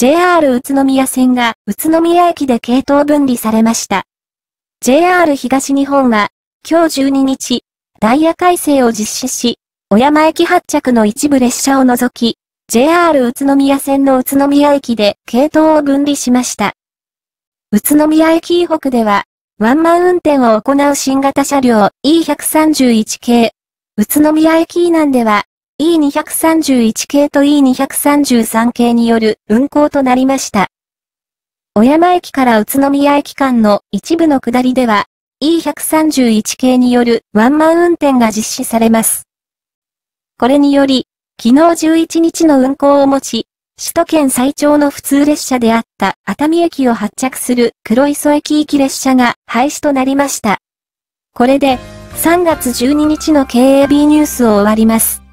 JR 宇都宮線が宇都宮駅で系統分離されました。JR 東日本は、今日12日、ダイヤ改正を実施し、小山駅発着の一部列車を除き、JR 宇都宮線の宇都宮駅で系統を分離しました。宇都宮駅以北では、ワンマン運転を行う新型車両 E131 系、宇都宮駅以南では E231 系と E233 系による運行となりました。小山駅から宇都宮駅間の一部の下りでは E131 系によるワンマン運転が実施されます。これにより、昨日11日の運行を持ち、首都圏最長の普通列車であった熱海駅を発着する黒磯駅行き列車が廃止となりました。これで3月12日の KAB ニュースを終わります。